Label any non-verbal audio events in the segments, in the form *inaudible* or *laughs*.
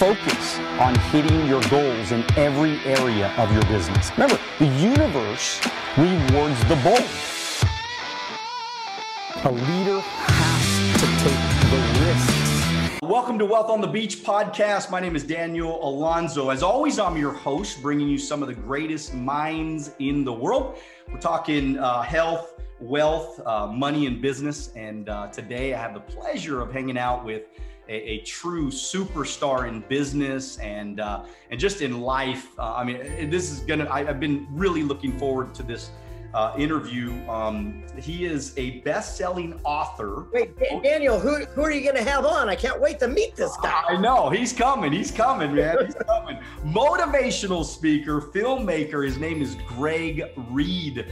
focus on hitting your goals in every area of your business. Remember, the universe rewards the bold. A leader has to take the risks. Welcome to Wealth on the Beach podcast. My name is Daniel Alonzo. As always, I'm your host, bringing you some of the greatest minds in the world. We're talking uh, health, wealth, uh, money, and business. And uh, today I have the pleasure of hanging out with a, a true superstar in business and uh, and just in life. Uh, I mean, this is gonna. I, have been really looking forward to this uh, interview. Um, he is a best-selling author. Wait, Daniel, who who are you going to have on? I can't wait to meet this guy. I know he's coming. He's coming, man. He's coming. Motivational speaker, filmmaker. His name is Greg Reid,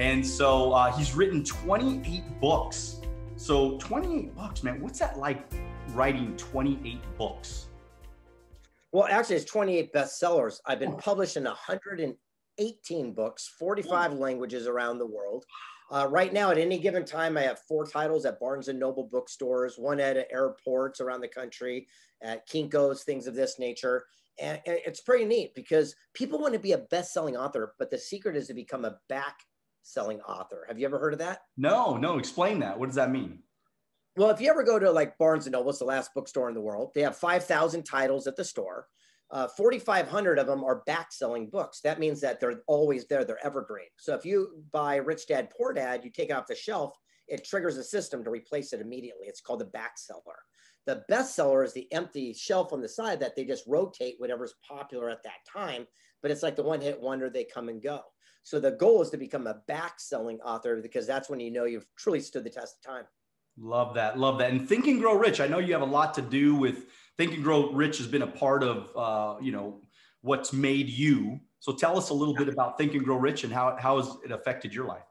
and so uh, he's written 28 books. So 28 books, man. What's that like? Writing 28 books. Well, actually, it's 28 bestsellers. I've been published in 118 books, 45 oh. languages around the world. Uh, right now, at any given time, I have four titles at Barnes and Noble bookstores, one at airports around the country, at Kinko's, things of this nature. And, and it's pretty neat because people want to be a best-selling author, but the secret is to become a back-selling author. Have you ever heard of that? No, no. Explain that. What does that mean? Well, if you ever go to like Barnes and Noble, it's the last bookstore in the world. They have 5,000 titles at the store uh, 4,500 of them are back selling books. That means that they're always there, they're evergreen. So if you buy Rich Dad Poor Dad, you take it off the shelf, it triggers a system to replace it immediately. It's called the back seller. The bestseller is the empty shelf on the side that they just rotate whatever's popular at that time, but it's like the one hit wonder, they come and go. So the goal is to become a back selling author because that's when you know you've truly stood the test of time. Love that. Love that. And Think and Grow Rich, I know you have a lot to do with Think and Grow Rich has been a part of, uh, you know, what's made you. So tell us a little bit about Think and Grow Rich and how, how has it affected your life?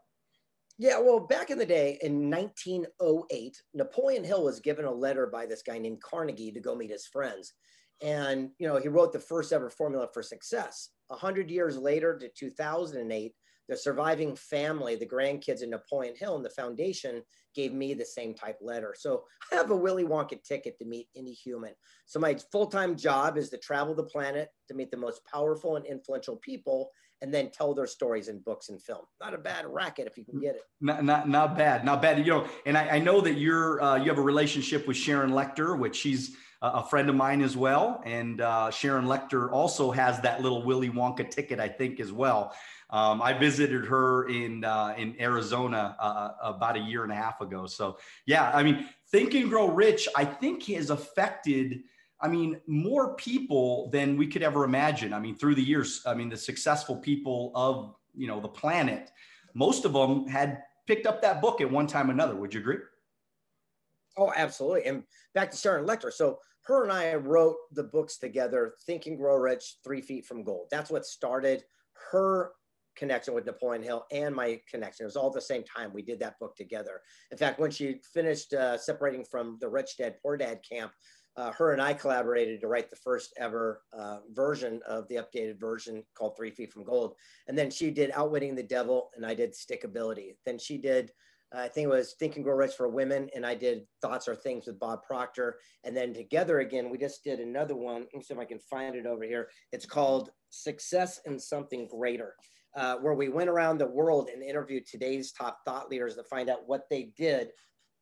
Yeah, well, back in the day in 1908, Napoleon Hill was given a letter by this guy named Carnegie to go meet his friends. And, you know, he wrote the first ever formula for success. A hundred years later to 2008, the surviving family, the grandkids in Napoleon Hill and the foundation gave me the same type letter. So I have a Willy Wonka ticket to meet any human. So my full-time job is to travel the planet to meet the most powerful and influential people and then tell their stories in books and film. Not a bad racket if you can get it. Not not, not bad, not bad. You know, and I, I know that you're uh, you have a relationship with Sharon Lechter, which she's a friend of mine as well. And uh, Sharon Lechter also has that little Willy Wonka ticket, I think, as well. Um, I visited her in uh, in Arizona uh, uh, about a year and a half ago. So yeah, I mean, Think and Grow Rich, I think has affected. I mean, more people than we could ever imagine. I mean, through the years, I mean, the successful people of you know the planet, most of them had picked up that book at one time or another. Would you agree? Oh, absolutely. And back to Sharon Lechter. So her and I wrote the books together, Think and Grow Rich, Three Feet from Gold. That's what started her connection with Napoleon Hill and my connection. It was all at the same time. We did that book together. In fact, when she finished uh, separating from the Rich Dad Poor Dad camp, uh, her and I collaborated to write the first ever uh, version of the updated version called Three Feet from Gold. And then she did Outwitting the Devil, and I did Stickability. Then she did, I think it was Think and Grow Rich for Women, and I did Thoughts Are Things with Bob Proctor. And then together again, we just did another one. Let me see if I can find it over here. It's called Success in Something Greater uh, where we went around the world and interviewed today's top thought leaders to find out what they did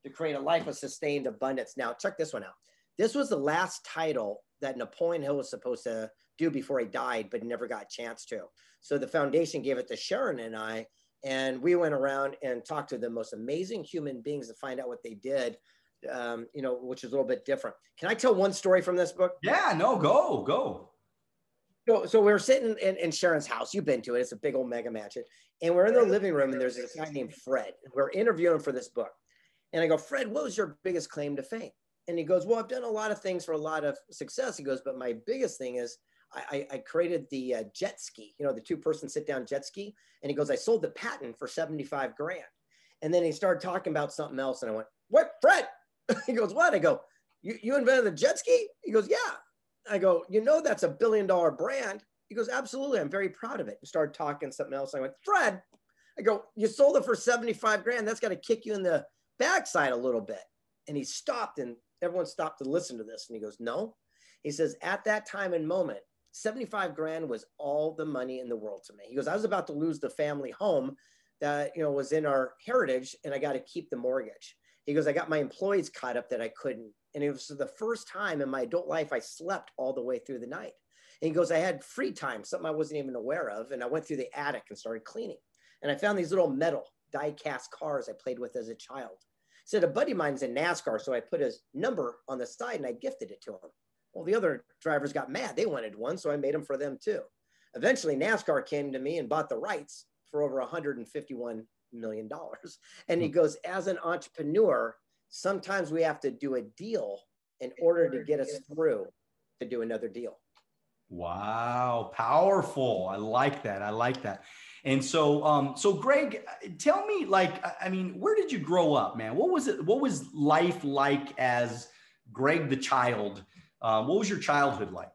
to create a life of sustained abundance. Now, check this one out. This was the last title that Napoleon Hill was supposed to do before he died, but never got a chance to. So the foundation gave it to Sharon and I, and we went around and talked to the most amazing human beings to find out what they did. Um, you know, which is a little bit different. Can I tell one story from this book? Yeah, no, go, go. So, so we are sitting in, in, Sharon's house. You've been to it. It's a big old mega mansion. And we're in the living room, and there's this guy named Fred. We're interviewing him for this book. And I go, Fred, what was your biggest claim to fame? And he goes, Well, I've done a lot of things for a lot of success. He goes, But my biggest thing is I, I created the uh, jet ski, you know, the two person sit down jet ski. And he goes, I sold the patent for 75 grand. And then he started talking about something else. And I went, What, Fred? *laughs* he goes, What? I go, you, you invented the jet ski? He goes, Yeah. I go, you know, that's a billion dollar brand. He goes, absolutely. I'm very proud of it. And started talking something else. I went, Fred, I go, you sold it for 75 grand. That's got to kick you in the backside a little bit. And he stopped and everyone stopped to listen to this. And he goes, no. He says, at that time and moment, 75 grand was all the money in the world to me. He goes, I was about to lose the family home that, you know, was in our heritage and I got to keep the mortgage. He goes, I got my employees caught up that I couldn't. And it was the first time in my adult life I slept all the way through the night. And he goes, I had free time, something I wasn't even aware of. And I went through the attic and started cleaning. And I found these little metal die cast cars I played with as a child. Said, a buddy of mine's in NASCAR. So I put his number on the side and I gifted it to him. Well, the other drivers got mad. They wanted one. So I made them for them too. Eventually, NASCAR came to me and bought the rights for over 151 million dollars. And he hmm. goes, as an entrepreneur, sometimes we have to do a deal in order to get us through to do another deal. Wow, powerful. I like that. I like that. And so, um, so Greg, tell me, like, I mean, where did you grow up, man? What was it? What was life like as Greg the child? Um, what was your childhood like?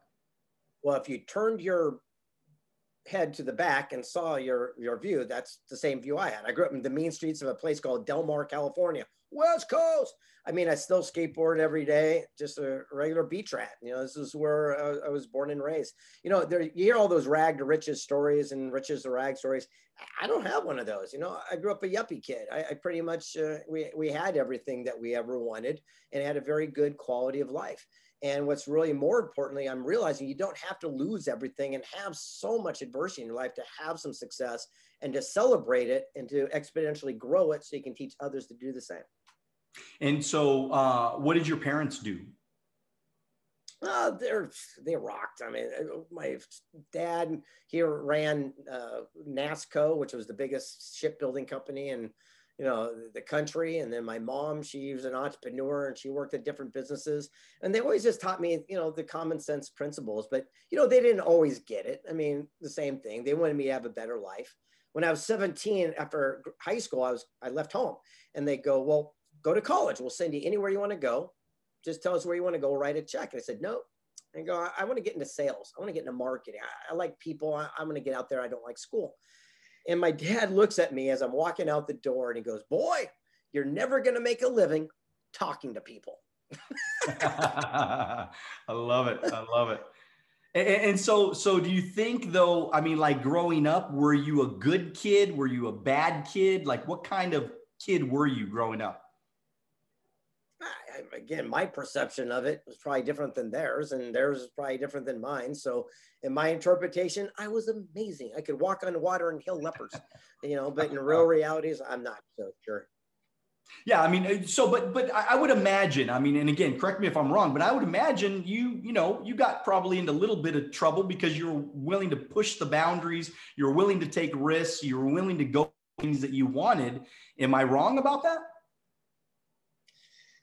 Well, if you turned your head to the back and saw your your view, that's the same view I had. I grew up in the mean streets of a place called Del Mar, California, West Coast. I mean, I still skateboard every day, just a regular beach rat. You know, this is where I, I was born and raised. You know, there you hear all those rag to riches stories and riches to rag stories. I don't have one of those. You know, I grew up a yuppie kid. I, I pretty much uh, we we had everything that we ever wanted and had a very good quality of life. And what's really more importantly, I'm realizing you don't have to lose everything and have so much adversity in your life to have some success and to celebrate it and to exponentially grow it so you can teach others to do the same. And so, uh, what did your parents do? Uh, they're they rocked. I mean, uh, my dad here ran uh, NASSCO, which was the biggest shipbuilding company in you know the country and then my mom she was an entrepreneur and she worked at different businesses and they always just taught me you know the common sense principles but you know they didn't always get it. I mean the same thing. They wanted me to have a better life. When i was 17 after high school i was i left home and they go well go to college. We'll send you anywhere you want to go just tell us where you want to go write a check. And i said no and go I, I want to get into sales. I want to get into marketing. I, I like people. I, i'm going to get out there. I don't like school and my dad looks at me as I'm walking out the door and he goes, Boy, you're never going to make a living talking to people. *laughs* I love it. I love it. And, and, so, so do you think though, I mean, like growing up, were you a good kid? Were you a bad kid? Like what kind of kid were you growing up? Again, my perception of it was probably different than theirs, and theirs is probably different than mine. So, in my interpretation, I was amazing. I could walk on water and kill leopards, you know. But in real realities, I'm not so sure. Yeah, I mean, uh, so but but I would imagine. I mean, and again, correct me if I'm wrong, but I would imagine you you know you got probably into a little bit of trouble because you're willing to push the boundaries, you're willing to take risks, you're willing to go things that you wanted. Am I wrong about that?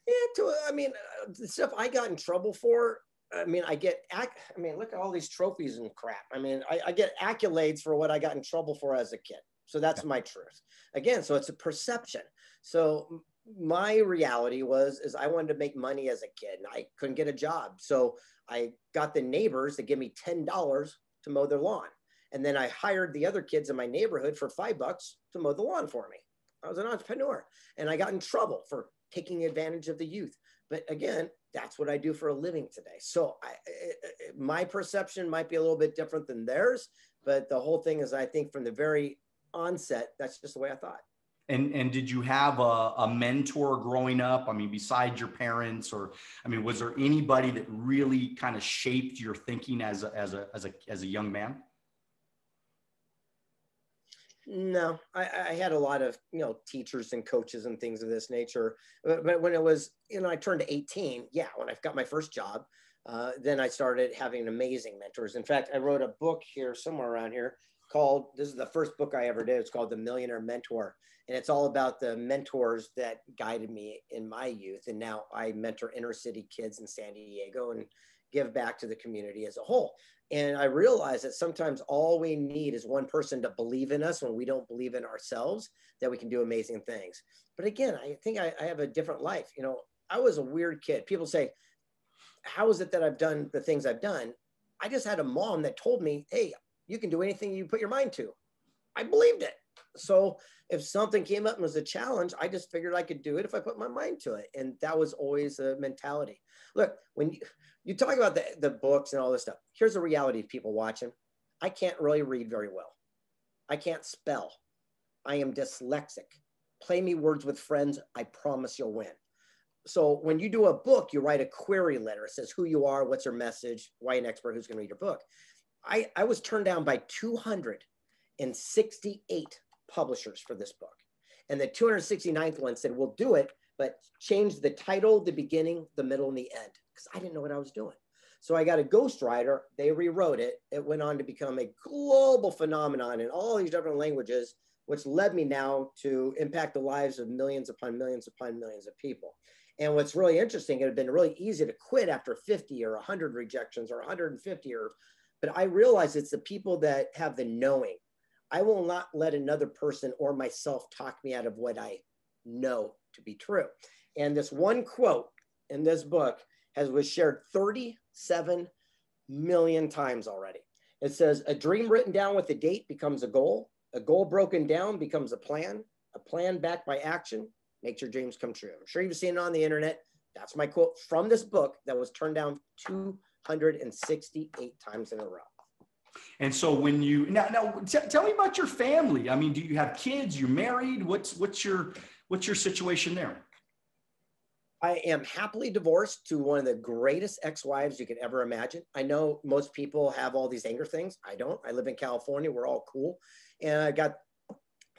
Yeah, to, I mean, uh, the stuff I got in trouble for. I mean, I get, I mean, look at all these trophies and crap. I mean, I, I get accolades for what I got in trouble for as a kid. So that's my truth. Again, so it's a perception. So my reality was is I wanted to make money as a kid and I couldn't get a job. So I got the neighbors to give me $10 to mow their lawn. And then I hired the other kids in my neighborhood for five bucks to mow the lawn for me. I was an entrepreneur and I got in trouble for taking advantage of the youth. But again, that's what I do for a living today. So I, my perception might be a little bit different than theirs, but the whole thing is, I think from the very onset, that's just the way I thought. And and did you have a, a mentor growing up? I mean, besides your parents, or I mean, was there anybody that really kind of shaped your thinking as a, as a as a as a young man? No, I, I, had a lot of you know teachers and coaches and things of this nature. But, but when it was you know I turned 18, yeah, when I got my first job, uh, then I started having amazing mentors. In fact, I wrote a book here somewhere around here called this is the first book I ever did. It's called The Millionaire Mentor, and it's all about the mentors that guided me in my youth. And now I mentor inner city kids in San Diego and give back to the community as a whole. And I realize that sometimes all we need is one person to believe in us when we don't believe in ourselves, that we can do amazing things. But again, I think I, I have a different life. You know, I was a weird kid. People say, How is it that I've done the things I've done? I just had a mom that told me, Hey, you can do anything you put your mind to. I believed it. So if something came up and was a challenge, I just figured I could do it if I put my mind to it. And that was always a mentality. Look, when you, you talk about the, the books and all this stuff. Here's the reality of people watching. I can't really read very well. I can't spell. I am dyslexic. Play me words with friends. I promise you'll win. So when you do a book, you write a query letter. It says who you are, what's your message, why an expert, who's going to read your book. I, I was turned down by 268 publishers for this book. And the 269th one said, we'll do it, but change the title, the beginning, the middle, and the end, because I didn't know what I was doing. So I got a ghostwriter. They rewrote it. It went on to become a global phenomenon in all these different languages, which led me now to impact the lives of millions upon millions upon millions of people. And what's really interesting, it had been really easy to quit after 50 or 100 rejections or 150 or, but I realize it's the people that have the knowing. I will not let another person or myself talk me out of what I know to be true. And this one quote in this book has was shared 37 million times already. It says, a dream written down with a date becomes a goal. A goal broken down becomes a plan. A plan backed by action makes your dreams come true. I'm sure you've seen it on the internet. That's my quote from this book that was turned down 268 times in a row. And so when you now now t- tell me about your family. I mean, do you have kids? You're married? What's what's your what's your situation there? I am happily divorced to one of the greatest ex-wives you could ever imagine. I know most people have all these anger things. I don't. I live in California. We're all cool. And I got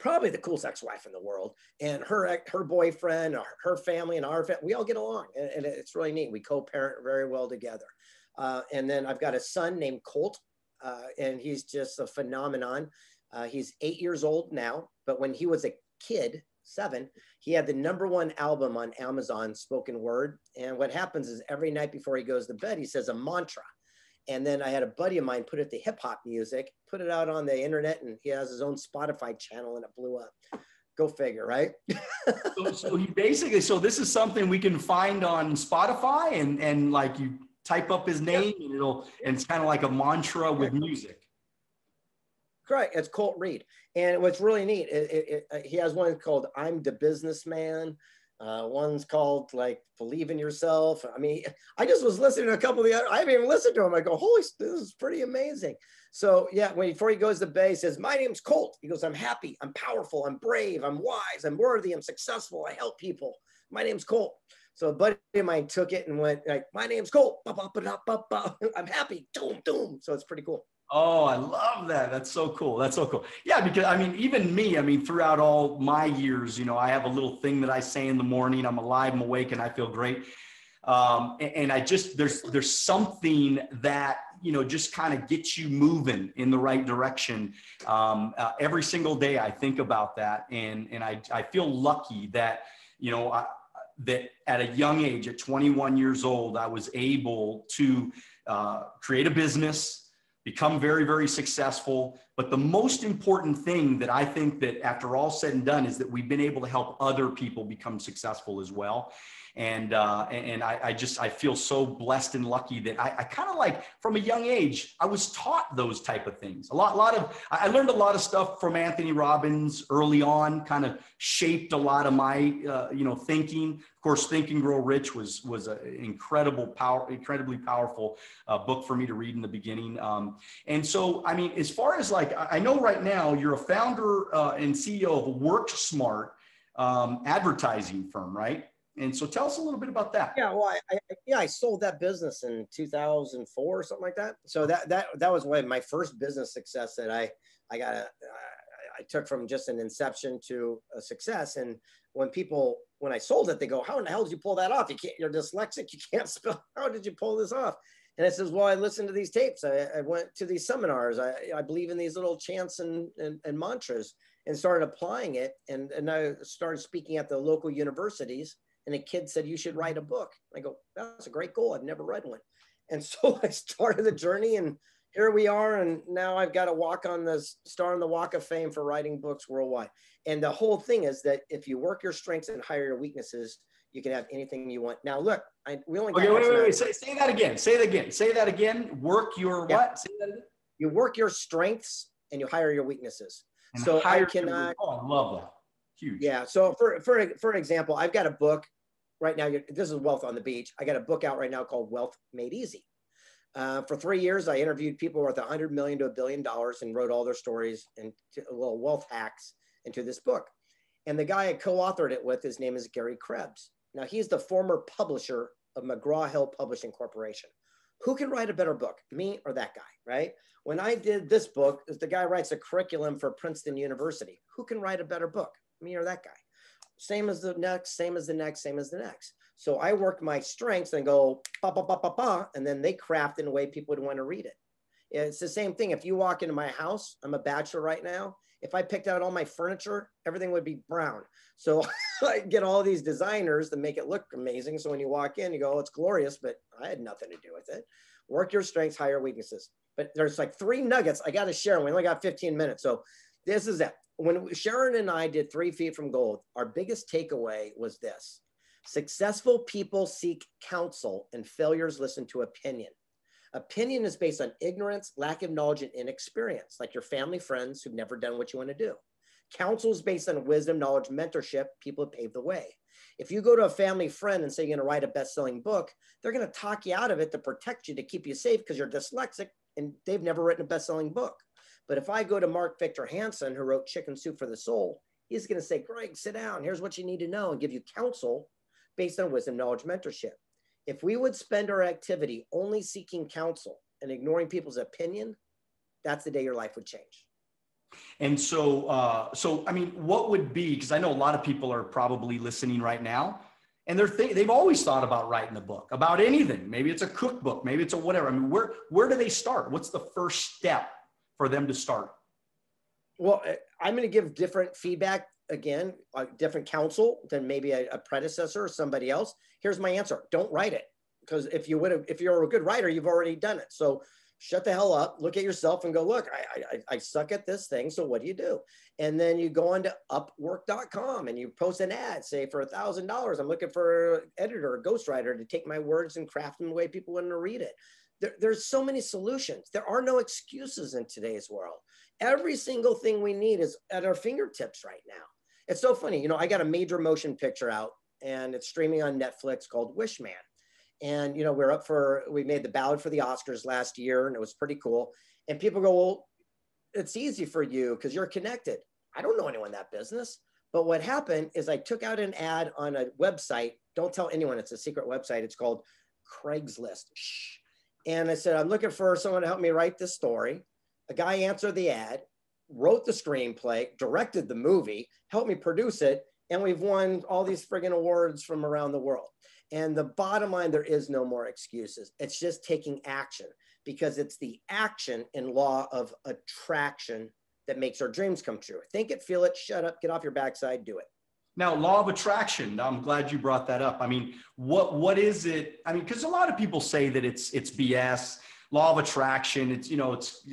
probably the coolest ex-wife in the world and her her boyfriend her family and our family we all get along and, and it's really neat we co-parent very well together uh, and then i've got a son named colt uh, and he's just a phenomenon uh, he's eight years old now but when he was a kid seven he had the number one album on amazon spoken word and what happens is every night before he goes to bed he says a mantra and then I had a buddy of mine put it to hip hop music, put it out on the internet, and he has his own Spotify channel, and it blew up. Go figure, right? so, so he basically, so this is something we can find on Spotify, and and like you type up his name, and it'll, and it's kind of like a mantra with music. Correct. It's Colt Reid, and what's really neat, it, it, it, he has one called "I'm the Businessman." Uh, one's called like Believe in Yourself. I mean, *laughs* I just was listening to a couple of the other, I haven't even listened to him. I go, Holy, this is pretty amazing. So, yeah, when before he goes to bed, he says, My name's Colt. He goes, I'm happy, I'm powerful, I'm brave, I'm wise, I'm worthy, I'm successful, I help people. My name's Colt. So a buddy of mine took it and went like, "My name's Colt. Ba, ba, ba, *laughs* I'm happy. Doom, doom." So it's pretty cool. Oh, I love that. That's so cool. That's so cool. Yeah, because I mean, even me, I mean, throughout all my years, you know, I have a little thing that I say in the morning. I'm alive, I'm awake, and I feel great. Um, and, and I just there's there's something that you know just kind of gets you moving in the right direction. Um, uh, every single day, I think about that, and and I I feel lucky that you know I, that at a young age, at 21 years old, I was able to uh, create a business become very, very successful. But the most important thing that I think that after all said and done is that we've been able to help other people become successful as well and uh, and I, I, just I feel so blessed and lucky that I, I kind of like from a young age I was taught those type of things. A lot, lot of I learned a lot of stuff from Anthony Robbins early on. Kind of shaped a lot of my uh, you know thinking. Of course, Think and Grow Rich was was an incredible power, incredibly powerful uh, book for me to read in the beginning. Um, and so I mean, as far as like I know right now you're a founder uh, and CEO of Work Smart um, advertising firm, right? And so tell us a little bit about that. Yeah, well, I, I, yeah, I sold that business in 2004 or something like that. So that that that was one my first business success that I I got a I took from just an inception to a success. And when people when I sold it, they go, "How in the hell did you pull that off? You can't. You're dyslexic. You can't spell. *laughs* How did you pull this off?" And I says, "Well, I listened to these tapes. I, I went to these seminars. I, I believe in these little chants and, and, and mantras." And started applying it, and, and I started speaking at the local universities and a kid said you should write a book. I go that's a great goal. I've never read one. And so *laughs* i started the journey and here we are and now i've got to walk on the star on the walk of fame for writing books worldwide. And the whole thing is that if you work your strengths and hire your weaknesses you can have anything you want. Now look I, we only okay wait wait, wait. Say, say that again. Say that again. Say that again. Work your yeah. what? Say that again. you work your strengths and you hire your weaknesses. And so i cannot oh i love that. Huge. Yeah so for for for example i've got a book right now, this is Wealth on the Beach. I got a book out right now called Wealth Made Easy. Uh, for three years, I interviewed people worth 100 million to a billion dollars and wrote all their stories and little wealth hacks into this book. And the guy I co-authored it with, his name is Gary Krebs. Now he's the former publisher of McGraw Hill Publishing Corporation. Who can write a better book, me or that guy, right? When I did this book, the guy writes a curriculum for Princeton University. Who can write a better book, me or that guy? Same as the next, same as the next, same as the next. So I work my strengths and go ba ba ba ba ba, and then they craft in a way people would want to read it. It's the same thing. If you walk into my house, I'm a bachelor right now. If I picked out all my furniture, everything would be brown. So *laughs* I get all these designers to make it look amazing. So when you walk in, you go, oh, it's glorious, but I had nothing to do with it. Work your strengths, higher weaknesses. But there's like three nuggets I got to share. We only got 15 minutes. So this is it. When Sharon and I did Three Feet from Gold, our biggest takeaway was this successful people seek counsel and failures listen to opinion. Opinion is based on ignorance, lack of knowledge, and inexperience, like your family friends who've never done what you want to do. Counsel is based on wisdom, knowledge, mentorship, people who paved the way. If you go to a family friend and say you're going to write a best selling book, they're going to talk you out of it to protect you, to keep you safe because you're dyslexic and they've never written a best selling book. But if I go to Mark Victor Hansen, who wrote Chicken Soup for the Soul, he's going to say, Greg, sit down. Here's what you need to know and give you counsel based on wisdom, knowledge, mentorship. If we would spend our activity only seeking counsel and ignoring people's opinion, that's the day your life would change. And so, uh, so I mean, what would be? Because I know a lot of people are probably listening right now, and they're th- they've always thought about writing a book about anything. Maybe it's a cookbook, maybe it's a whatever. I mean, where where do they start? What's the first step for them to start? Well, eh, I'm going to give different feedback again, a different counsel than maybe a, a predecessor or somebody else. Here's my answer: Don't write it because if you would have, if you're a good writer, you've already done it. So shut the hell up, look at yourself and go, look, I, I, I suck at this thing. So what do you do? And then you go on to upwork.com and you post an ad, say for a thousand dollars, I'm looking for an editor or ghostwriter to take my words and craft them the way people want to read it. There, there's so many solutions. There are no excuses in today's world. Every single thing we need is at our fingertips right now. It's so funny. You know, I got a major motion picture out and it's streaming on Netflix called Wish Man. And, you know, we're up for, we made the ballot for the Oscars last year and it was pretty cool. And people go, well, it's easy for you because you're connected. I don't know anyone in that business. But what happened is I took out an ad on a website. Don't tell anyone it's a secret website. It's called Craigslist. Shh. And I said, I'm looking for someone to help me write this story. A guy answered the ad, wrote the screenplay, directed the movie, helped me produce it, and we've won all these friggin' awards from around the world. And the bottom line, there is no more excuses. It's just taking action because it's the action in law of attraction that makes our dreams come true. Think it, feel it, shut up, get off your backside, do it. Now, law of attraction. I'm glad you brought that up. I mean, what what is it? I mean, because a lot of people say that it's it's BS law of attraction it's you know it's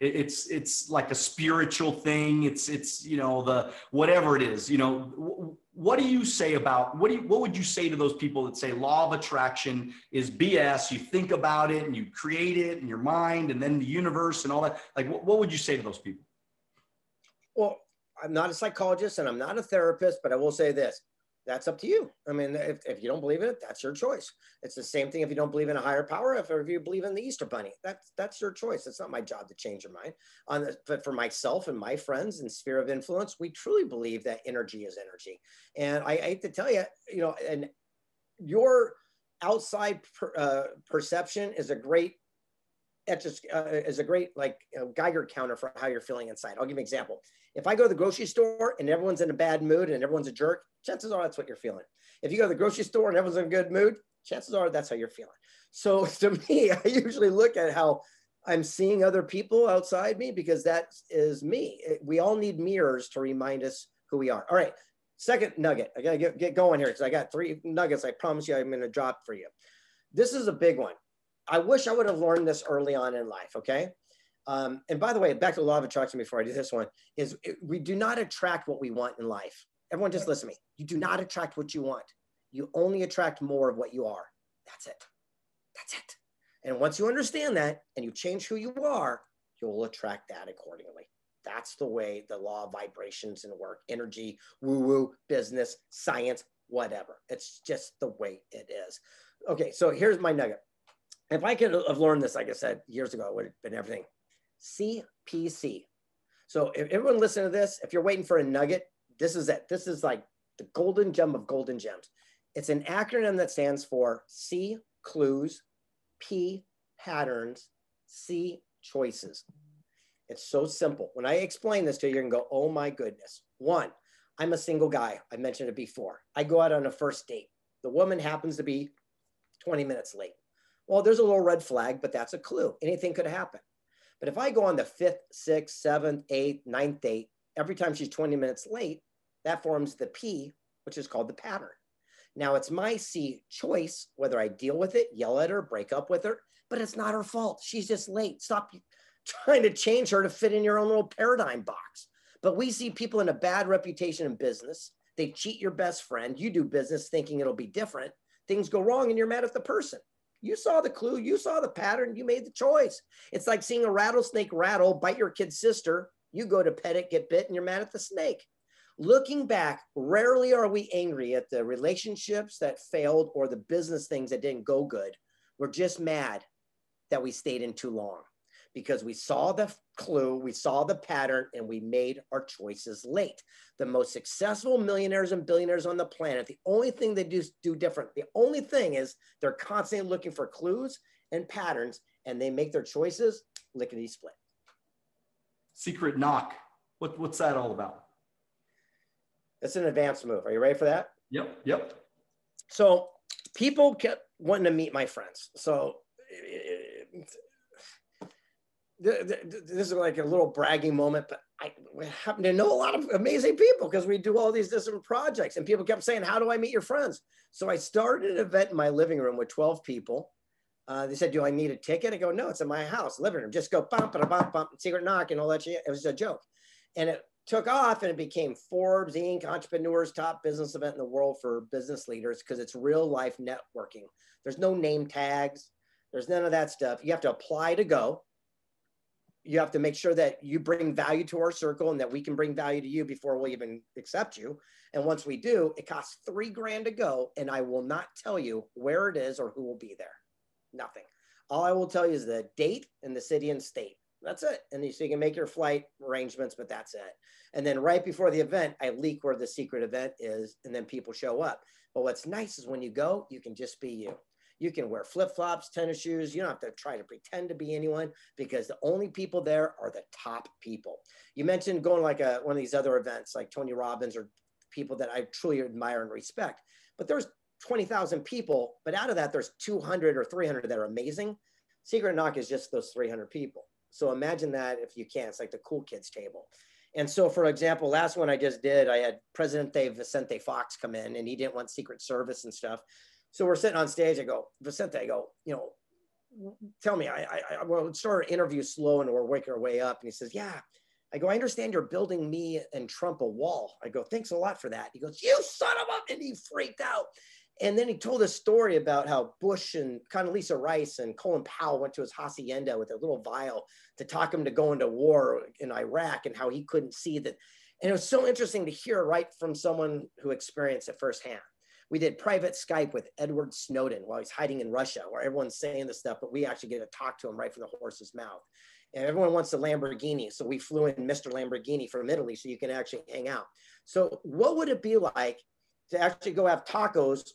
it's it's like a spiritual thing it's it's you know the whatever it is you know what do you say about what do you what would you say to those people that say law of attraction is bs you think about it and you create it in your mind and then the universe and all that like what, what would you say to those people well i'm not a psychologist and i'm not a therapist but i will say this that's up to you. I mean, if, if you don't believe in it, that's your choice. It's the same thing if you don't believe in a higher power, if, if you believe in the Easter Bunny, that's that's your choice. It's not my job to change your mind. On the, but for myself and my friends and sphere of influence, we truly believe that energy is energy. And I, I hate to tell you, you know, and your outside per, uh, perception is a great it's just uh, is a great like know, Geiger counter for how you're feeling inside. I'll give you an example. If I go to the grocery store and everyone's in a bad mood and everyone's a jerk, chances are that's what you're feeling. If you go to the grocery store and everyone's in a good mood, chances are that's how you're feeling. So *laughs* to me, I usually look at how I'm seeing other people outside me because that is me. We all need mirrors to remind us who we are. All right. Second nugget. I got to get, get going here because I got three nuggets I promise you I'm going to drop for you. This is a big one. I wish I would have learned this early on in life. Okay. Um, and by the way, back to the law of attraction before I do this one is it, we do not attract what we want in life. Everyone just listen to me. You do not attract what you want. You only attract more of what you are. That's it. That's it. And once you understand that and you change who you are, you'll attract that accordingly. That's the way the law of vibrations and work, energy, woo woo, business, science whatever. It's just the way it is. Okay, so here's my nugget. If I could have learned this, like I said years ago, it would have been everything. CPC. So if everyone listen to this, if you're waiting for a nugget, this is it. This is like the golden gem of golden gems. It's an acronym that stands for C clues, P patterns, C choices. It's so simple. When I explain this to you, you're gonna go, oh my goodness. One, I'm a single guy. I mentioned it before. I go out on a first date. The woman happens to be 20 minutes late. Well, there's a little red flag, but that's a clue. Anything could happen. But if I go on the fifth, sixth, seventh, eighth, ninth date, every time she's 20 minutes late, that forms the P, which is called the pattern. Now it's my C choice whether I deal with it, yell at her, break up with her, but it's not her fault. She's just late. Stop *laughs* trying to change her to fit in your own little paradigm box. But we see people in a bad reputation in business. They cheat your best friend. You do business thinking it'll be different. Things go wrong and you're mad at the person. You saw the clue, you saw the pattern, you made the choice. It's like seeing a rattlesnake rattle, bite your kid's sister. You go to pet it, get bit, and you're mad at the snake. Looking back, rarely are we angry at the relationships that failed or the business things that didn't go good. We're just mad that we stayed in too long because we saw the clue, we saw the pattern, and we made our choices late. The most successful millionaires and billionaires on the planet, the only thing they do, do different, the only thing is they're constantly looking for clues and patterns, and they make their choices lickety split. Secret knock. What, what's that all about? That's an advanced move. Are you ready for that? Yep. Yep. So people kept wanting to meet my friends. So this is like a little bragging moment, but I happen to know a lot of amazing people because we do all these different projects. And people kept saying, How do I meet your friends? So I started an event in my living room with 12 people. Uh, they said, Do I need a ticket? I go, No, it's in my house, living room. Just go bump, bump, bump, bump, secret knock, and all that shit. It was a joke. And it took off and it became Forbes, Inc., Entrepreneurs Top Business Event in the World for business leaders because it's real life networking. There's no name tags, there's none of that stuff. You have to apply to go you have to make sure that you bring value to our circle and that we can bring value to you before we even accept you. And once we do, it costs three grand to go. And I will not tell you where it is or who will be there. Nothing. All I will tell you is the date and the city and state. That's it. And so you can make your flight arrangements, but that's it. And then right before the event, I leak where the secret event is, and then people show up. But what's nice is when you go, you can just be you. You can wear flip flops, tennis shoes. You don't have to try to pretend to be anyone because the only people there are the top people. You mentioned going like a, one of these other events like Tony Robbins or people that I truly admire and respect. But there's 20,000 people, but out of that, there's 200 or 300 that are amazing. Secret Knock is just those 300 people. So imagine that if you can. It's like the cool kids table. And so, for example, last one I just did, I had Presidente Vicente Fox come in and he didn't want Secret Service and stuff. So we're sitting on stage. I go, Vicente, I go, you know, tell me, I, I, I will start an interview slow and we're waking our way up. And he says, yeah. I go, I understand you're building me and Trump a wall. I go, thanks a lot for that. He goes, you son of a, and he freaked out. And then he told a story about how Bush and Condoleezza Rice and Colin Powell went to his hacienda with a little vial to talk him to go into war in Iraq and how he couldn't see that. And it was so interesting to hear right from someone who experienced it firsthand. We did private Skype with Edward Snowden while he's hiding in Russia, where everyone's saying this stuff, but we actually get to talk to him right from the horse's mouth. And everyone wants a Lamborghini. So we flew in Mr. Lamborghini from Italy so you can actually hang out. So, what would it be like to actually go have tacos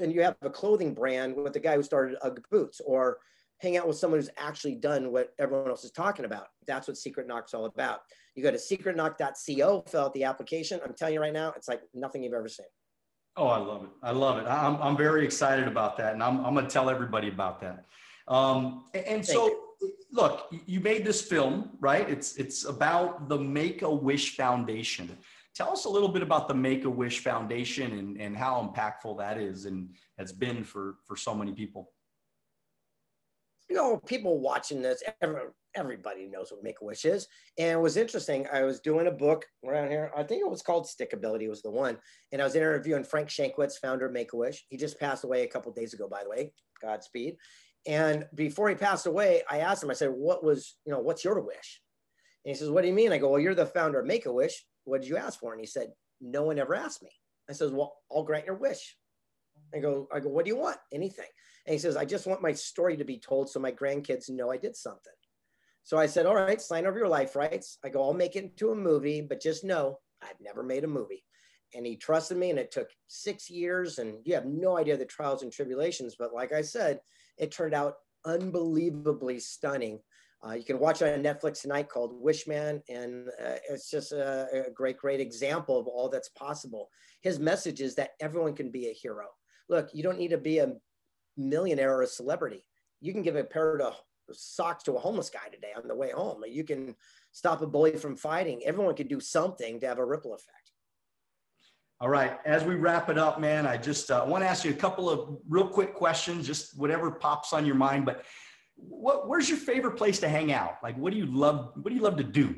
and you have a clothing brand with the guy who started UGG boots or hang out with someone who's actually done what everyone else is talking about. That's what Secret Knock's all about. You go to secretknock.co, fill out the application. I'm telling you right now, it's like nothing you've ever seen. Oh, I love it. I love it. I'm, I'm very excited about that. And I'm, I'm going to tell everybody about that. Um, and, and so, look, you made this film, right? It's, it's about the Make a Wish Foundation. Tell us a little bit about the Make a Wish Foundation and, and how impactful that is and has been for, for so many people. You know, people watching this, everybody knows what Make a Wish is. And it was interesting. I was doing a book around here. I think it was called Stickability was the one. And I was interviewing Frank Shankwitz, founder of Make a Wish. He just passed away a couple days ago, by the way. Godspeed. And before he passed away, I asked him, I said, what was, you know, what's your wish? And he says, what do you mean? I go, well, you're the founder of Make a Wish. What did you ask for? And he said, no one ever asked me. I says, well, I'll grant your wish. I go, I go, what do you want? Anything. And he says, I just want my story to be told so my grandkids know I did something. So I said, all right, sign over your life rights. I go, I'll make it into a movie, but just know I've never made a movie. And he trusted me, and it took six years. And you have no idea the trials and tribulations. But like I said, it turned out unbelievably stunning. Uh, you can watch it on Netflix tonight called Wish Man, and uh, it's just a, a, great, great example of all that's possible. His message is that everyone can be a hero. Look, you don't need to be a millionaire or a celebrity. You can give a pair of socks to a homeless guy today on the way home. You can stop a bully from fighting. Everyone can do something to have a ripple effect. All right. As we wrap it up, man, I just uh, want to ask you a couple of real quick questions, just whatever pops on your mind. But what, where's your favorite place to hang out? Like, what do you love? What do you love to do?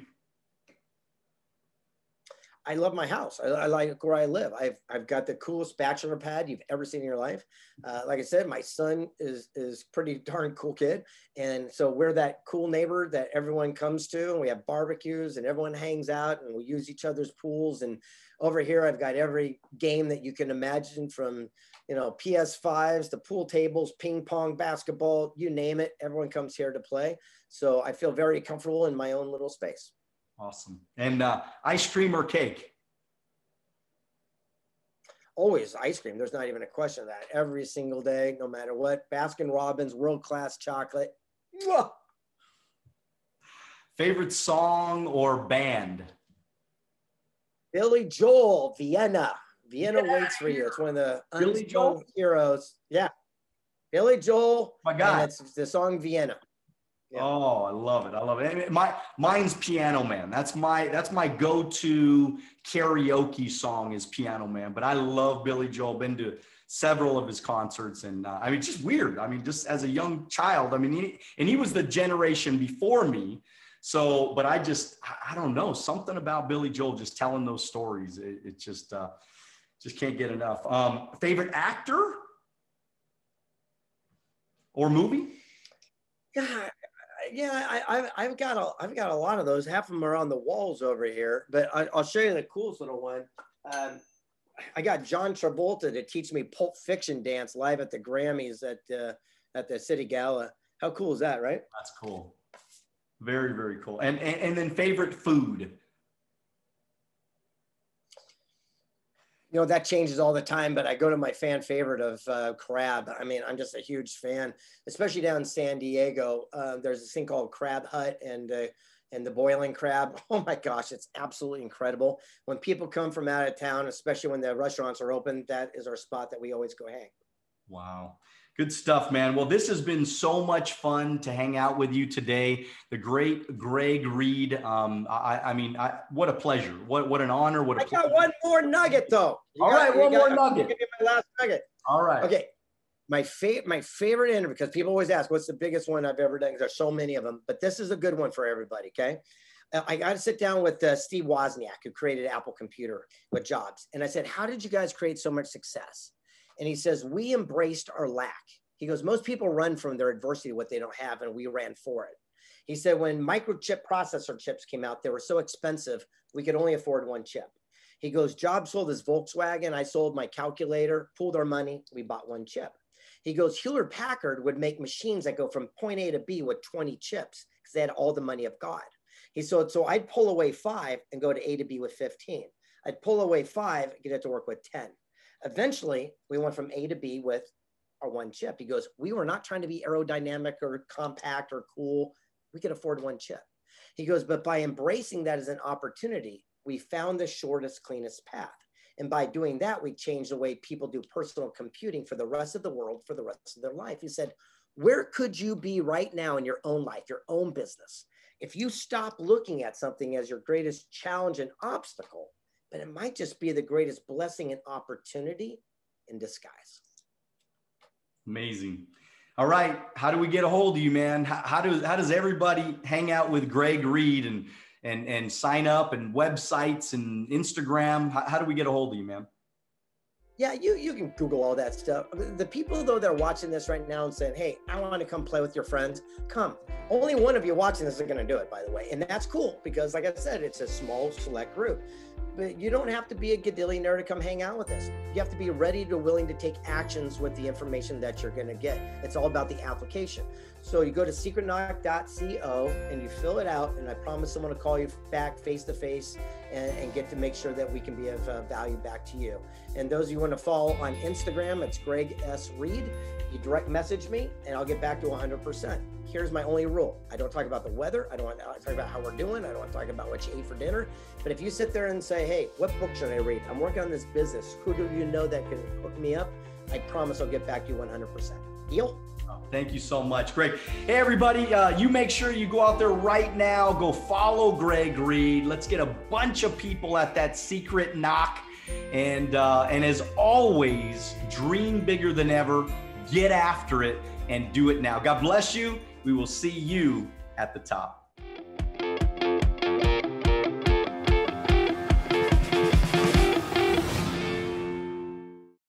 I love my house. I, I, like where I live. I've, I've got the coolest bachelor pad you've ever seen in your life. Uh, like I said, my son is is pretty darn cool kid, and so we're that cool neighbor that everyone comes to, and we have barbecues, and everyone hangs out, and we use each other's pools. And over here, I've got every game that you can imagine, from you know PS5s to pool tables, ping pong, basketball, you name it. Everyone comes here to play. So I feel very comfortable in my own little space. Awesome. And uh, ice cream or cake? Always ice cream. There's not even a question of that. Every single day, no matter what. Baskin Robbins, world class chocolate. Mwah! Favorite song or band? Billy Joel, Vienna. Vienna yeah, waits for you. It's one of the Billy Joel heroes. Yeah. Billy Joel. My God. it's the song Vienna. Yeah. Oh, I love it. I love it. My mine's Piano Man. That's my that's my go-to karaoke song is Piano Man. But I love Billy Joel. Been to several of his concerts, and uh, I mean, just weird. I mean, just as a young child. I mean, he, and he was the generation before me. So, but I just I don't know something about Billy Joel just telling those stories. It, it just uh, just can't get enough. Um, favorite actor or movie? Yeah, yeah, I, have got a, I've got a lot of those. Half of them are on the walls over here, but I, will show you the coolest little one. Um, I got John Travolta to teach me Pulp Fiction dance live at the Grammys at uh, at the City Gala. How cool is that, right? That's cool. Very, very cool. And and, and then favorite food. You know that changes all the time but i go to my fan favorite of uh, crab. I mean i'm just a huge fan especially down in san diego. Uh, there's this thing called crab hut and uh, and the boiling crab. *laughs* Oh my gosh it's absolutely incredible. When people come from out of town especially when the restaurants are open that is our spot that we always go hang. Wow Good stuff, man. Well, this has been so much fun to hang out with you today. The great Greg Reid. Um, I, I mean, I, what a pleasure. What, what an honor. What a I got one more nugget, though. You All got, right, one got, more nugget. Give me my last nugget. All right. Okay. My favorite, my favorite interview, because people always ask, what's the biggest one I've ever done? Because there's so many of them, but this is a good one for everybody. Okay. Uh, I got to sit down with uh, Steve Wozniak, who created Apple Computer with Jobs. And I said, How did you guys create so much success? And he says, We embraced our lack. He goes, Most people run from their adversity, what they don't have, and we ran for it. He said, When microchip processor chips came out, they were so expensive, we could only afford one chip. He goes, Jobs sold his Volkswagen. I sold my calculator, pooled our money. We bought one chip. He goes, Hewlett Packard would make machines that go from point A to B with 20 chips because they had all the money of God. He said, So I'd pull away five and go to A to B with 15. I'd pull away five, get it to work with 10. Eventually, we went from A to B with our one chip. He goes, We were not trying to be aerodynamic or compact or cool. We could afford one chip. He goes, But by embracing that as an opportunity, we found the shortest, cleanest path. And by doing that, we changed the way people do personal computing for the rest of the world for the rest of their life. He said, Where could you be right now in your own life, your own business? If you stop looking at something as your greatest challenge and obstacle, but it might just be the greatest blessing and opportunity in disguise. Amazing. All right. How do we get a hold of you, man? How, how, do, how does everybody hang out with Greg Reid and, and, and sign up and websites and Instagram? How, how do we get a hold of you, man? Yeah, you you can Google all that stuff. The people though that are watching this right now and saying, "Hey, I want to come play with your friends," come. Only one of you watching this is going to do it, by the way, and that's cool because, like I said, it's a small select group but you don't have to be a gadillionaire to come hang out with us. You have to be ready to willing to take actions with the information that you're going to get. It's all about the application. So you go to secretknock.co and you fill it out, and I promise someone to call you back face to face and get to make sure that we can be of uh, value back to you. And those you want to follow on Instagram, it's Greg S. Reid. You direct message me, and I'll get back to 100% here's my only rule. I don't talk about the weather. I don't want to talk about how we're doing. I don't want to talk about what you ate for dinner. But if you sit there and say, hey, what book should I read? I'm working on this business. Who do you know that can hook me up? I promise I'll get back to you 100%. Deal? Thank you so much, Greg. Hey, everybody, uh, you make sure you go out there right now, go follow Greg Reid. Let's get a bunch of people at that secret knock. And, uh, and as always, dream bigger than ever, get after it, and do it now. God bless you. We will see you at the top.